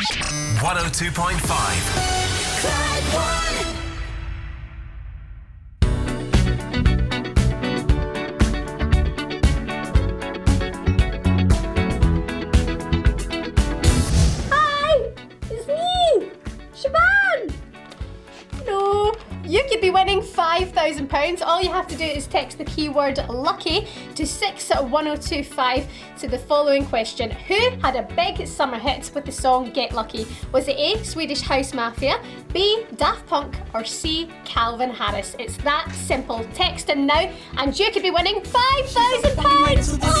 102.5. Hi, you could be winning £5,000. All you have to do is text the keyword lucky to 61025 to the following question Who had a big summer hit with the song Get Lucky? Was it A, Swedish House Mafia, B, Daft Punk, or C, Calvin Harris? It's that simple. Text in now and you could be winning £5,000.